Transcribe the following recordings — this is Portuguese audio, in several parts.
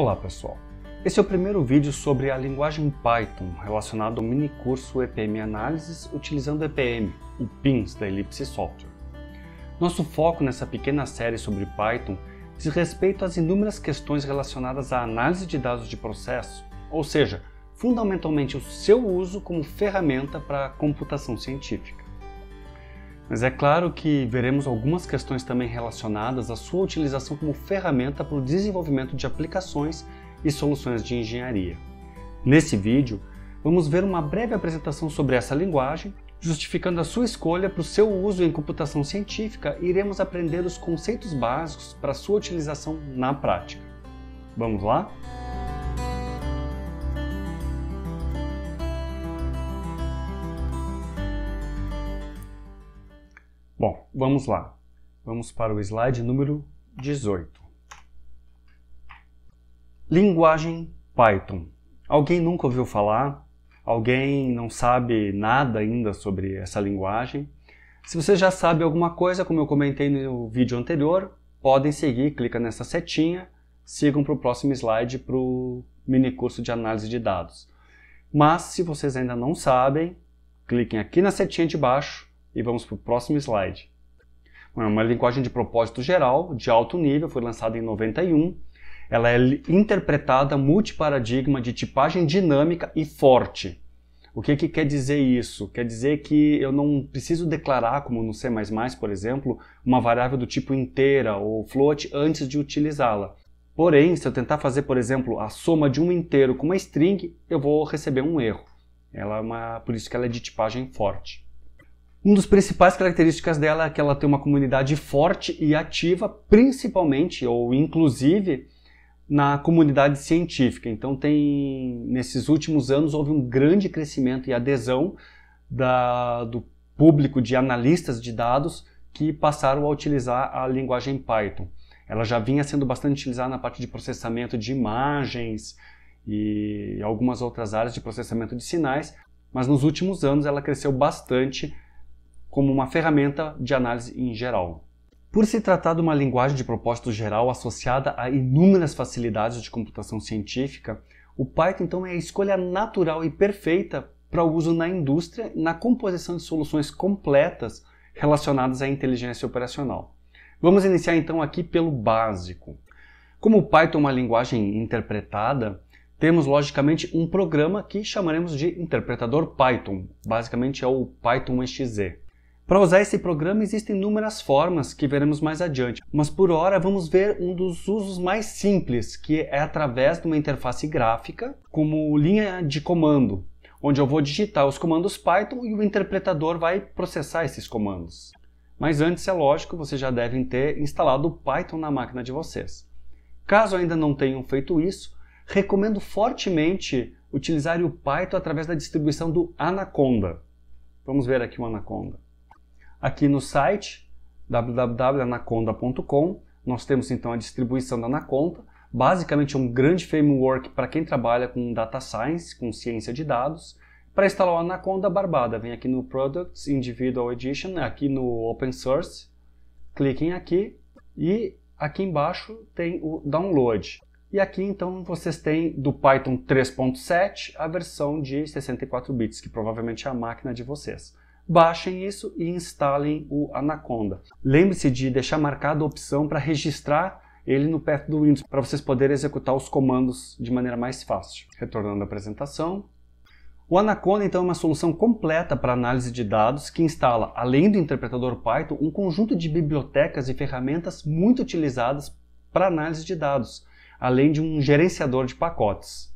Olá pessoal, esse é o primeiro vídeo sobre a linguagem Python relacionado ao mini curso EPM Análises utilizando EPM, o PINS da Ellipse Software. Nosso foco nessa pequena série sobre Python diz respeito às inúmeras questões relacionadas à análise de dados de processo, ou seja, fundamentalmente o seu uso como ferramenta para a computação científica. Mas é claro que veremos algumas questões também relacionadas à sua utilização como ferramenta para o desenvolvimento de aplicações e soluções de engenharia. Nesse vídeo, vamos ver uma breve apresentação sobre essa linguagem, justificando a sua escolha para o seu uso em computação científica e iremos aprender os conceitos básicos para sua utilização na prática. Vamos lá? Bom, vamos lá. Vamos para o slide número 18. Linguagem Python. Alguém nunca ouviu falar? Alguém não sabe nada ainda sobre essa linguagem? Se você já sabe alguma coisa, como eu comentei no vídeo anterior, podem seguir, clica nessa setinha, sigam para o próximo slide para o mini curso de análise de dados. Mas se vocês ainda não sabem, cliquem aqui na setinha de baixo e vamos para o próximo slide. É uma linguagem de propósito geral, de alto nível, foi lançada em 91. Ela é interpretada multiparadigma de tipagem dinâmica e forte. O que, que quer dizer isso? Quer dizer que eu não preciso declarar, como no C++, por exemplo, uma variável do tipo inteira ou float antes de utilizá-la. Porém, se eu tentar fazer, por exemplo, a soma de um inteiro com uma string, eu vou receber um erro. Ela é uma, por isso que ela é de tipagem forte. Uma das principais características dela é que ela tem uma comunidade forte e ativa, principalmente ou inclusive na comunidade científica. Então tem nesses últimos anos houve um grande crescimento e adesão da, do público de analistas de dados que passaram a utilizar a linguagem Python. Ela já vinha sendo bastante utilizada na parte de processamento de imagens e algumas outras áreas de processamento de sinais, mas nos últimos anos ela cresceu bastante como uma ferramenta de análise em geral. Por se tratar de uma linguagem de propósito geral associada a inúmeras facilidades de computação científica, o Python então é a escolha natural e perfeita para o uso na indústria na composição de soluções completas relacionadas à inteligência operacional. Vamos iniciar então aqui pelo básico. Como o Python é uma linguagem interpretada, temos logicamente um programa que chamaremos de interpretador Python, basicamente é o Python exe. Para usar esse programa existem inúmeras formas que veremos mais adiante, mas por hora vamos ver um dos usos mais simples, que é através de uma interface gráfica, como linha de comando, onde eu vou digitar os comandos Python e o interpretador vai processar esses comandos. Mas antes, é lógico, vocês já devem ter instalado o Python na máquina de vocês. Caso ainda não tenham feito isso, recomendo fortemente utilizar o Python através da distribuição do Anaconda. Vamos ver aqui o Anaconda. Aqui no site www.anaconda.com nós temos então a distribuição da Anaconda, basicamente um grande framework para quem trabalha com data science, com ciência de dados. Para instalar o Anaconda Barbada, vem aqui no Products Individual Edition, aqui no Open Source, cliquem aqui e aqui embaixo tem o Download. E aqui então vocês têm do Python 3.7 a versão de 64 bits, que provavelmente é a máquina de vocês baixem isso e instalem o Anaconda. Lembre-se de deixar marcada a opção para registrar ele no path do Windows, para vocês poderem executar os comandos de maneira mais fácil. Retornando à apresentação. O Anaconda então é uma solução completa para análise de dados que instala, além do interpretador Python, um conjunto de bibliotecas e ferramentas muito utilizadas para análise de dados, além de um gerenciador de pacotes.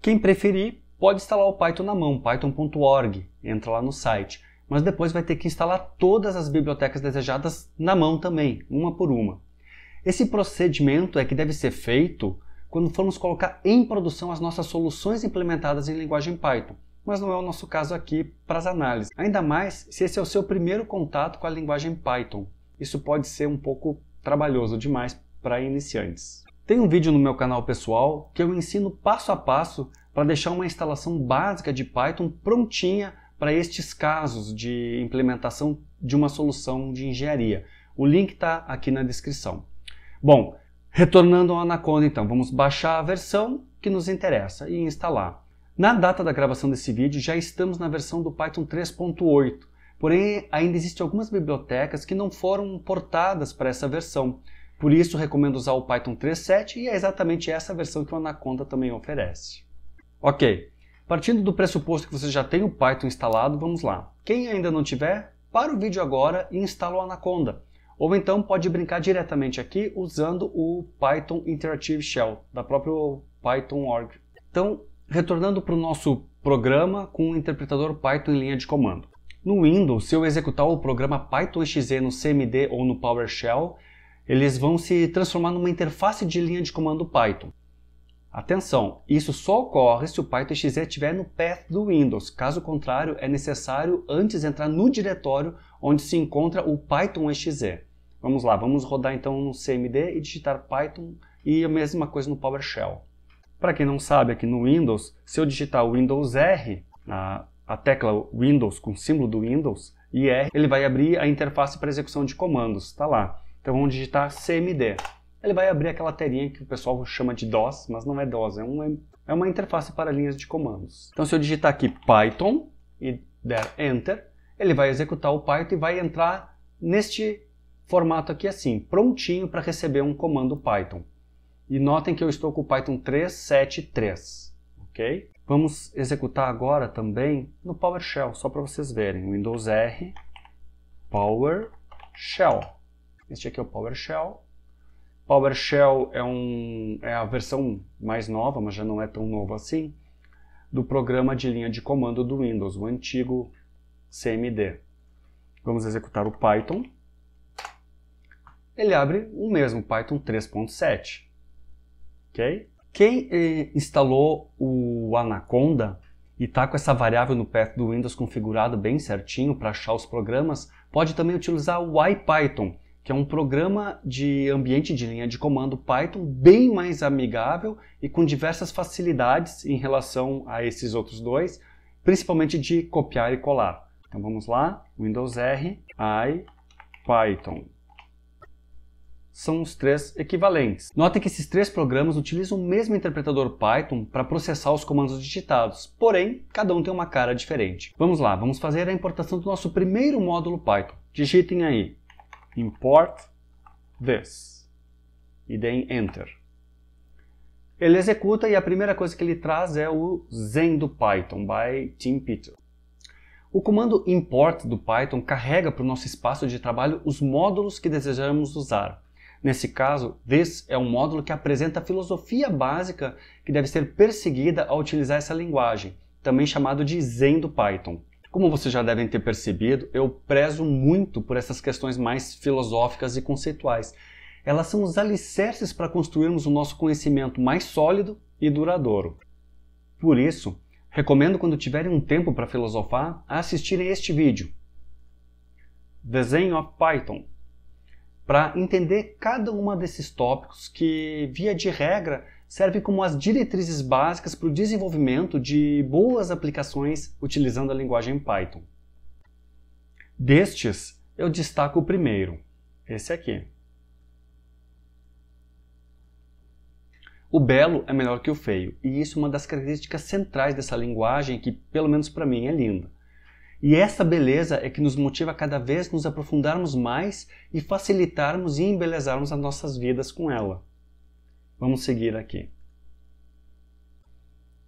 Quem preferir, pode instalar o Python na mão, python.org, entra lá no site mas depois vai ter que instalar todas as bibliotecas desejadas na mão também, uma por uma. Esse procedimento é que deve ser feito quando formos colocar em produção as nossas soluções implementadas em linguagem Python, mas não é o nosso caso aqui para as análises. Ainda mais se esse é o seu primeiro contato com a linguagem Python. Isso pode ser um pouco trabalhoso demais para iniciantes. Tem um vídeo no meu canal pessoal que eu ensino passo a passo para deixar uma instalação básica de Python prontinha para estes casos de implementação de uma solução de engenharia. O link está aqui na descrição. Bom, Retornando ao Anaconda, então, vamos baixar a versão que nos interessa e instalar. Na data da gravação desse vídeo, já estamos na versão do Python 3.8, porém ainda existem algumas bibliotecas que não foram portadas para essa versão. Por isso, recomendo usar o Python 3.7 e é exatamente essa versão que o Anaconda também oferece. Ok, partindo do pressuposto que você já tem o Python instalado, vamos lá. Quem ainda não tiver, para o vídeo agora e instala o Anaconda. Ou então pode brincar diretamente aqui usando o Python Interactive Shell, da própria Python.org. Então, retornando para o nosso programa com o interpretador Python em linha de comando. No Windows, se eu executar o programa Python.exe no CMD ou no PowerShell, eles vão se transformar numa interface de linha de comando Python. Atenção, isso só ocorre se o Python.exe estiver no path do Windows, caso contrário é necessário antes entrar no diretório onde se encontra o Python.exe. Vamos lá, vamos rodar então no CMD e digitar Python e a mesma coisa no PowerShell. Para quem não sabe, aqui no Windows, se eu digitar Windows R, a, a tecla Windows com o símbolo do Windows e R, ele vai abrir a interface para execução de comandos, está lá. Então vamos digitar CMD ele vai abrir aquela telinha que o pessoal chama de DOS, mas não é DOS, é uma, é uma interface para linhas de comandos. Então se eu digitar aqui Python e der Enter, ele vai executar o Python e vai entrar neste formato aqui assim, prontinho para receber um comando Python. E notem que eu estou com o Python 373, ok? Vamos executar agora também no PowerShell, só para vocês verem. Windows R, PowerShell. Este aqui é o PowerShell. PowerShell é, um, é a versão mais nova, mas já não é tão nova assim, do programa de linha de comando do Windows, o antigo CMD. Vamos executar o Python. Ele abre o mesmo Python 3.7. Okay? Quem eh, instalou o Anaconda e está com essa variável no path do Windows configurado bem certinho para achar os programas, pode também utilizar o IPython, que é um programa de ambiente de linha de comando Python bem mais amigável e com diversas facilidades em relação a esses outros dois, principalmente de copiar e colar. Então vamos lá, Windows R, I, Python. São os três equivalentes. Notem que esses três programas utilizam o mesmo interpretador Python para processar os comandos digitados, porém, cada um tem uma cara diferente. Vamos lá, vamos fazer a importação do nosso primeiro módulo Python. Digitem aí import this e deem enter. Ele executa e a primeira coisa que ele traz é o Zen do Python by Tim Peter. O comando import do Python carrega para o nosso espaço de trabalho os módulos que desejamos usar. Nesse caso, this é um módulo que apresenta a filosofia básica que deve ser perseguida ao utilizar essa linguagem, também chamado de Zen do Python. Como vocês já devem ter percebido, eu prezo muito por essas questões mais filosóficas e conceituais. Elas são os alicerces para construirmos o nosso conhecimento mais sólido e duradouro. Por isso, recomendo quando tiverem um tempo para filosofar, assistirem este vídeo, Design of Python, para entender cada uma desses tópicos que, via de regra, serve como as diretrizes básicas para o desenvolvimento de boas aplicações utilizando a linguagem Python. Destes, eu destaco o primeiro, esse aqui. O belo é melhor que o feio, e isso é uma das características centrais dessa linguagem que, pelo menos para mim, é linda. E essa beleza é que nos motiva a cada vez nos aprofundarmos mais e facilitarmos e embelezarmos as nossas vidas com ela. Vamos seguir aqui.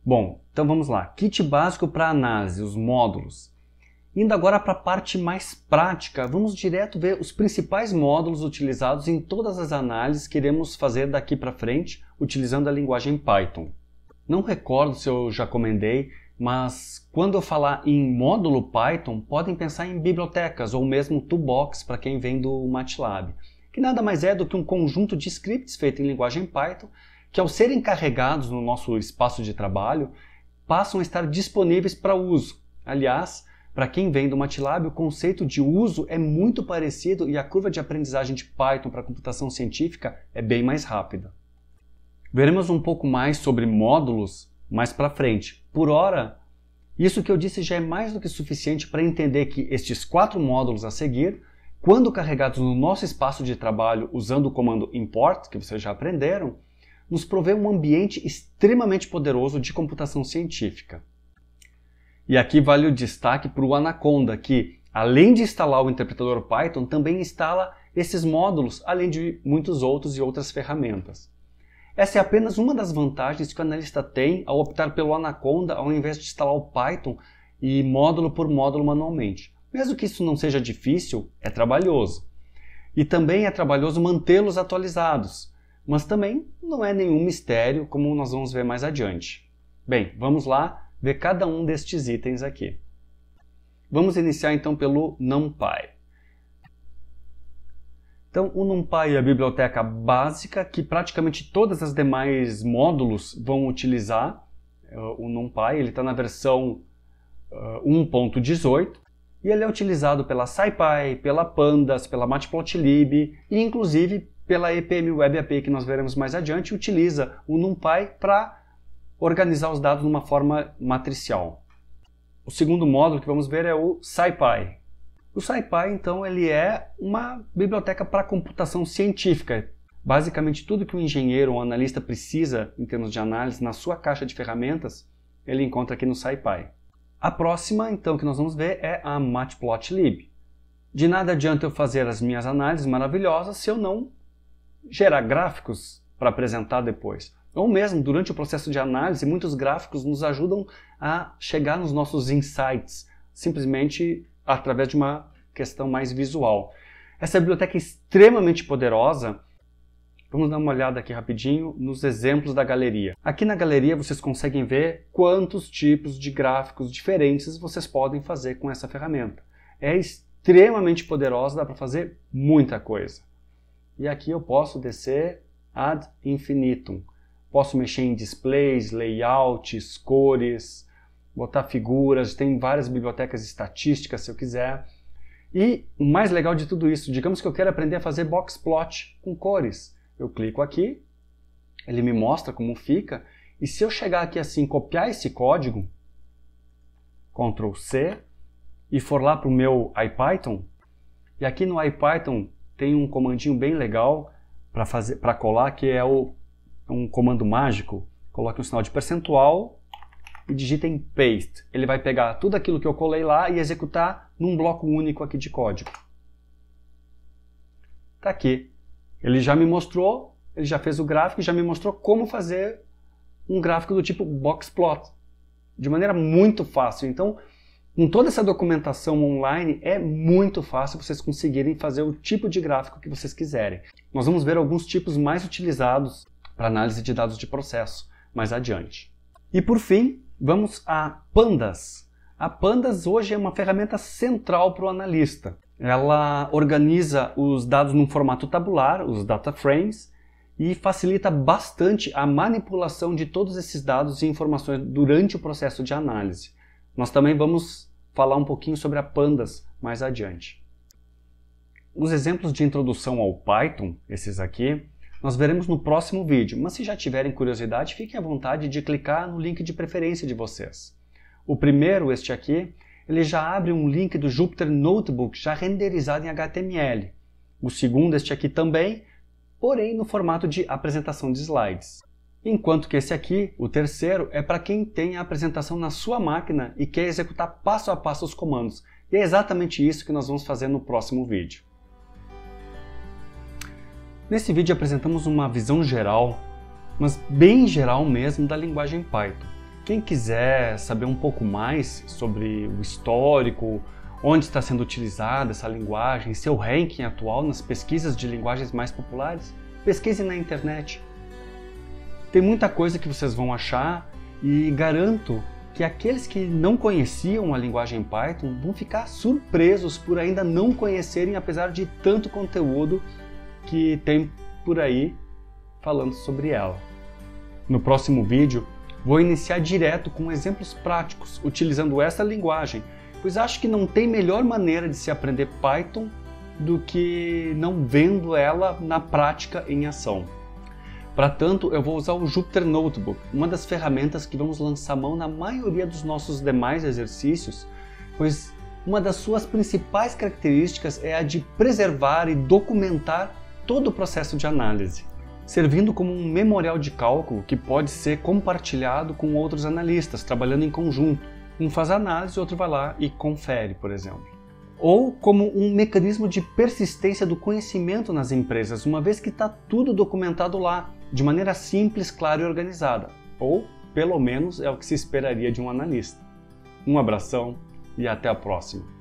Bom, então vamos lá. Kit básico para análise, os módulos. Indo agora para a parte mais prática, vamos direto ver os principais módulos utilizados em todas as análises que iremos fazer daqui para frente utilizando a linguagem Python. Não recordo se eu já comentei, mas quando eu falar em módulo Python, podem pensar em bibliotecas ou mesmo toolbox para quem vem do MATLAB que nada mais é do que um conjunto de scripts feito em linguagem Python, que ao serem carregados no nosso espaço de trabalho, passam a estar disponíveis para uso. Aliás, para quem vem do MATLAB, o conceito de uso é muito parecido e a curva de aprendizagem de Python para computação científica é bem mais rápida. Veremos um pouco mais sobre módulos mais para frente. Por hora, isso que eu disse já é mais do que suficiente para entender que estes quatro módulos a seguir quando carregados no nosso espaço de trabalho usando o comando import, que vocês já aprenderam, nos provê um ambiente extremamente poderoso de computação científica. E aqui vale o destaque para o Anaconda, que, além de instalar o interpretador Python, também instala esses módulos, além de muitos outros e outras ferramentas. Essa é apenas uma das vantagens que o analista tem ao optar pelo Anaconda ao invés de instalar o Python e módulo por módulo manualmente. Mesmo que isso não seja difícil, é trabalhoso. E também é trabalhoso mantê-los atualizados, mas também não é nenhum mistério, como nós vamos ver mais adiante. Bem, vamos lá ver cada um destes itens aqui. Vamos iniciar então pelo NumPy. Então, o NumPy é a biblioteca básica que praticamente todas as demais módulos vão utilizar. Uh, o NumPy ele está na versão uh, 1.18 e ele é utilizado pela SciPy, pela Pandas, pela Matplotlib e inclusive pela EPM Web API que nós veremos mais adiante utiliza o NumPy para organizar os dados de uma forma matricial. O segundo módulo que vamos ver é o SciPy. O SciPy, então, ele é uma biblioteca para computação científica. Basicamente, tudo que um engenheiro ou um analista precisa em termos de análise na sua caixa de ferramentas, ele encontra aqui no SciPy. A próxima, então, que nós vamos ver é a Matplotlib. De nada adianta eu fazer as minhas análises maravilhosas se eu não gerar gráficos para apresentar depois. Ou mesmo, durante o processo de análise, muitos gráficos nos ajudam a chegar nos nossos insights, simplesmente através de uma questão mais visual. Essa biblioteca é extremamente poderosa. Vamos dar uma olhada aqui rapidinho nos exemplos da galeria. Aqui na galeria vocês conseguem ver quantos tipos de gráficos diferentes vocês podem fazer com essa ferramenta. É extremamente poderosa, dá para fazer muita coisa. E aqui eu posso descer ad infinitum. Posso mexer em displays, layouts, cores, botar figuras, tem várias bibliotecas estatísticas se eu quiser. E o mais legal de tudo isso, digamos que eu quero aprender a fazer box plot com cores. Eu clico aqui, ele me mostra como fica, e se eu chegar aqui assim, copiar esse código, Ctrl C, e for lá para o meu IPython, e aqui no IPython tem um comandinho bem legal para colar, que é o um comando mágico, coloque um sinal de percentual e digitem paste. Ele vai pegar tudo aquilo que eu colei lá e executar num bloco único aqui de código. Está aqui. Ele já me mostrou, ele já fez o gráfico e já me mostrou como fazer um gráfico do tipo boxplot. De maneira muito fácil. Então, com toda essa documentação online, é muito fácil vocês conseguirem fazer o tipo de gráfico que vocês quiserem. Nós vamos ver alguns tipos mais utilizados para análise de dados de processo mais adiante. E por fim, vamos a Pandas. A Pandas hoje é uma ferramenta central para o analista. Ela organiza os dados num formato tabular, os data frames, e facilita bastante a manipulação de todos esses dados e informações durante o processo de análise. Nós também vamos falar um pouquinho sobre a Pandas mais adiante. Os exemplos de introdução ao Python, esses aqui, nós veremos no próximo vídeo, mas se já tiverem curiosidade, fiquem à vontade de clicar no link de preferência de vocês. O primeiro, este aqui, ele já abre um link do Jupyter Notebook já renderizado em HTML. O segundo, este aqui também, porém no formato de apresentação de slides. Enquanto que esse aqui, o terceiro, é para quem tem a apresentação na sua máquina e quer executar passo a passo os comandos. E é exatamente isso que nós vamos fazer no próximo vídeo. Nesse vídeo apresentamos uma visão geral, mas bem geral mesmo, da linguagem Python. Quem quiser saber um pouco mais sobre o histórico, onde está sendo utilizada essa linguagem, seu ranking atual nas pesquisas de linguagens mais populares, pesquise na internet. Tem muita coisa que vocês vão achar e garanto que aqueles que não conheciam a linguagem Python vão ficar surpresos por ainda não conhecerem, apesar de tanto conteúdo que tem por aí falando sobre ela. No próximo vídeo, vou iniciar direto com exemplos práticos utilizando essa linguagem, pois acho que não tem melhor maneira de se aprender Python do que não vendo ela na prática em ação. Para tanto, eu vou usar o Jupyter Notebook, uma das ferramentas que vamos lançar mão na maioria dos nossos demais exercícios, pois uma das suas principais características é a de preservar e documentar todo o processo de análise, servindo como um memorial de cálculo que pode ser compartilhado com outros analistas, trabalhando em conjunto. Um faz análise, outro vai lá e confere, por exemplo. Ou como um mecanismo de persistência do conhecimento nas empresas, uma vez que está tudo documentado lá, de maneira simples, clara e organizada. Ou, pelo menos, é o que se esperaria de um analista. Um abração e até a próxima.